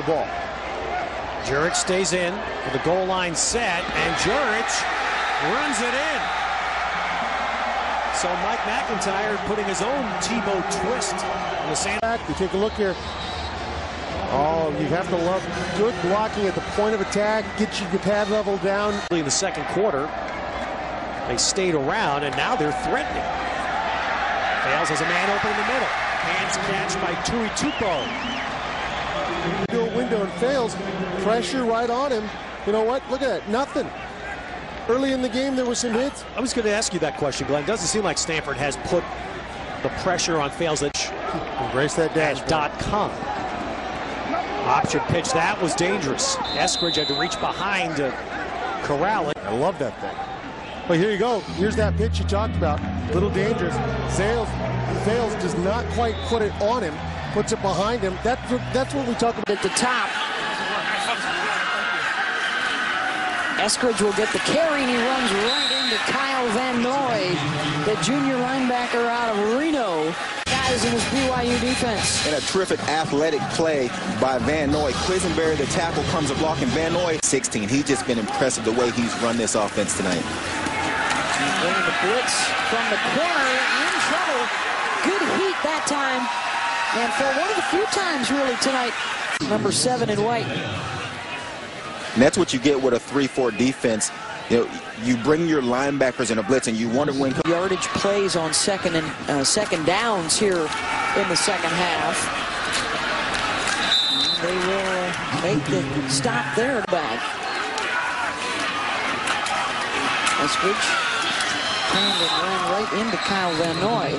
the ball. Jurich stays in for the goal line set, and Jurich runs it in. So Mike McIntyre putting his own Tebow twist on the sand. You take a look here. Oh, you have to love good blocking at the point of attack, get your pad level down. In the second quarter, they stayed around, and now they're threatening. Fales as a man open in the middle. Hands catch by Tui Tupo. Window, window and Fales. Pressure right on him. You know what? Look at that. Nothing. Early in the game, there was some hits. I was going to ask you that question, Glenn. Doesn't seem like Stanford has put the pressure on Fales that Embrace that dash. dot com. Option pitch. That was dangerous. Eskridge had to reach behind to corral it. I love that thing. But here you go. Here's that pitch you talked about. Little dangerous. Sales, Sales does not quite put it on him. Puts it behind him. That's what, that's what we talk about. At the top. Eskridge will get the carry, and he runs right into Kyle Van Noy, the junior linebacker out of Reno. Guys in his BYU defense. And a terrific athletic play by Van Noy. Quessenberry, the tackle, comes a block, and Van Noy, 16. He's just been impressive the way he's run this offense tonight. Winning the blitz from the corner, in trouble. Good heat that time. And for one of the few times, really, tonight, number seven in white. And that's what you get with a 3-4 defense. You know, you bring your linebackers in a blitz, and you wonder when. Yardage plays on second and uh, second downs here in the second half. They will make the stop there back. Eskridge turned and ran right into Kyle Van Noy.